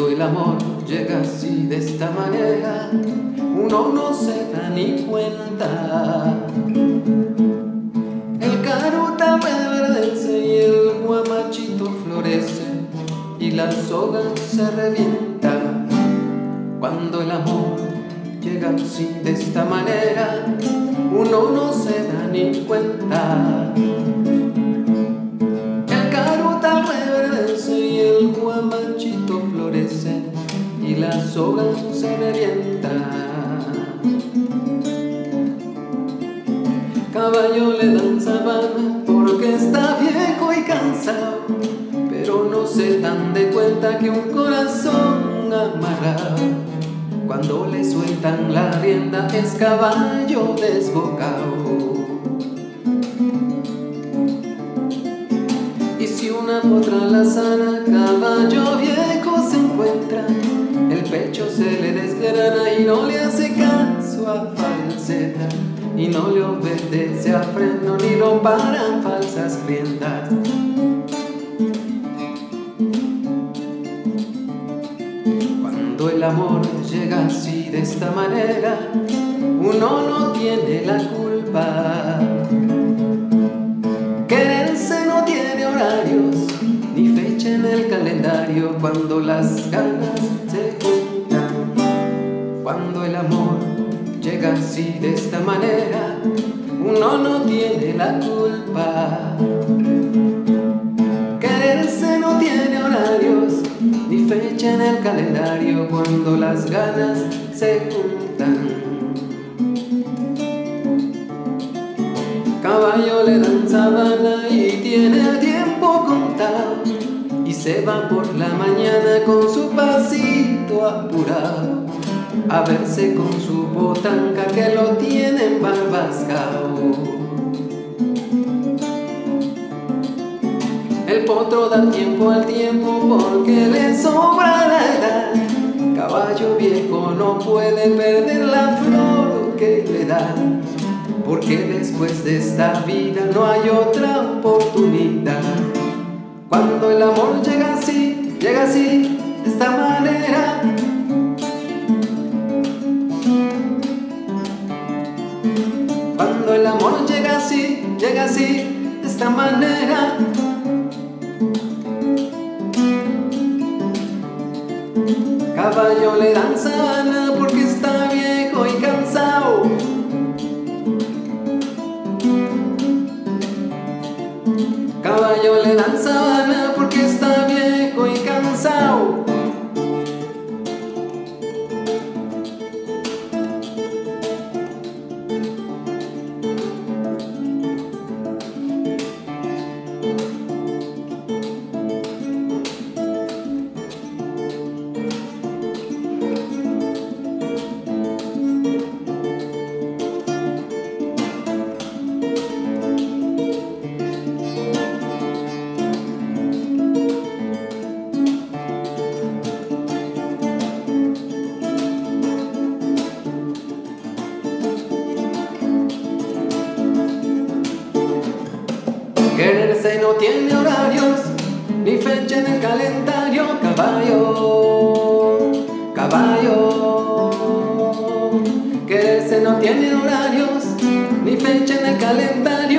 Cuando el amor llega así de esta manera, uno no se da ni cuenta. El caruta reverdece y el guamachito florece y la soga se revienta. Cuando el amor llega así de esta manera, uno no se da ni cuenta. Soga se revienta. Caballo le dan sabana porque está viejo y cansado, pero no se dan de cuenta que un corazón amarrado cuando le sueltan la rienda es caballo desbocado. Y si una otra la sana, caballo viejo se encuentra, el pecho se le desgrana y no le hace caso a falseta, y no le obedece a freno ni lo paran falsas riendas. Cuando el amor llega así de esta manera, uno no tiene la culpa. Calendario cuando las ganas se juntan. Cuando el amor llega así de esta manera, uno no tiene la culpa. Quererse no tiene horarios, ni fecha en el calendario cuando las ganas se juntan. Caballo le dan sabana y tiene el tiempo contado se va por la mañana con su pasito apurado a verse con su botanca que lo tiene embarbascado. El potro da tiempo al tiempo porque le sobra la edad. Caballo viejo no puede perder la flor que le da. Porque después de esta vida no hay otra oportunidad. Cuando el amor llega así, llega así, de esta manera. Cuando el amor llega así, llega así, de esta manera. Caballo le dan sana porque está viejo y cansado. Caballo le Quererse no tiene horarios, ni fecha en el calendario, caballo, caballo. Quererse no tiene horarios, ni fecha en el calendario.